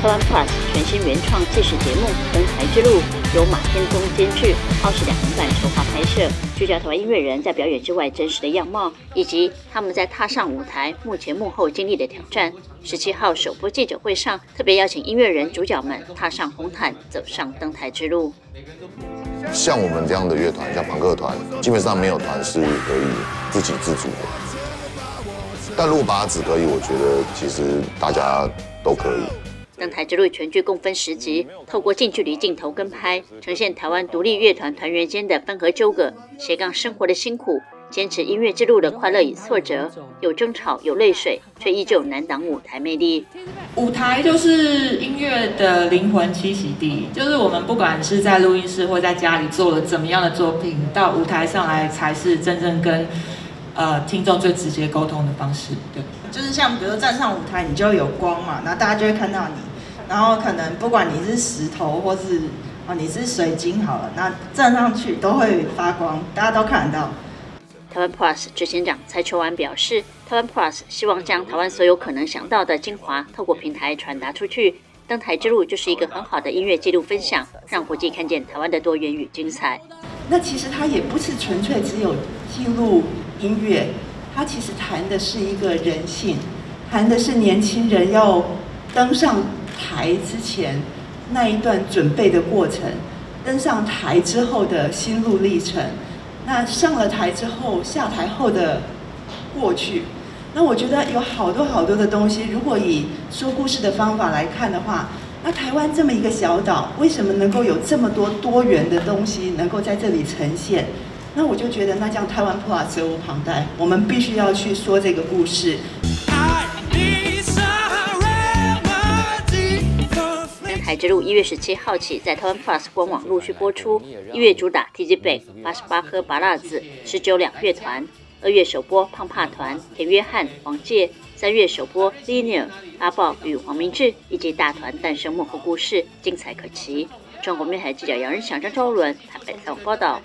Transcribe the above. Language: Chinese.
台湾 Plus 全新原创纪实节目《登台之路》由马天宗监制，耗时两年半筹划拍摄，聚焦台湾音乐人在表演之外真实的样貌，以及他们在踏上舞台幕前幕后经历的挑战。十七号首播记者会上，特别邀请音乐人主角们踏上红毯，走上登台之路。像我们这样的乐团，像朋克团，基本上没有团是可以自给自足的。但如果把它只可以，我觉得其实大家都可以。登台之路全剧共分十集，透过近距离镜头跟拍，呈现台湾独立乐团团员间的分合纠葛、斜杠生活的辛苦、坚持音乐之路的快乐与挫折，有争吵有泪水，却依旧难挡舞台魅力。舞台就是音乐的灵魂栖息地，就是我们不管是在录音室或在家里做了怎么样的作品，到舞台上来才是真正跟呃听众最直接沟通的方式。对，就是像比如站上舞台，你就有光嘛，然后大家就会看到你。然后可能不管你是石头或是哦你是水晶好了，那站上去都会发光，大家都看得到。台湾 Plus 执行长蔡秋安表示，台湾 Plus 希望将台湾所有可能想到的精华透过平台传达出去。登台之路就是一个很好的音乐记录分享，让国际看见台湾的多元与精彩。那其实它也不是纯粹只有记录音乐，它其实谈的是一个人性，谈的是年轻人要登上。台之前那一段准备的过程，登上台之后的心路历程，那上了台之后下台后的过去，那我觉得有好多好多的东西。如果以说故事的方法来看的话，那台湾这么一个小岛，为什么能够有这么多多元的东西能够在这里呈现？那我就觉得，那这样台湾 Plus 责无旁贷，我们必须要去说这个故事。台之路一月十七号起在台湾 Plus 官网陆续播出。一月主打 TG Bank 八十八颗拔辣子，十九两乐团。二月首播胖胖团田约翰、王介。三月首播 Linear 阿豹与黄明志以及大团诞生幕后故事，精彩可期。中国面台记者杨仁祥、张昭伦台北采访报道。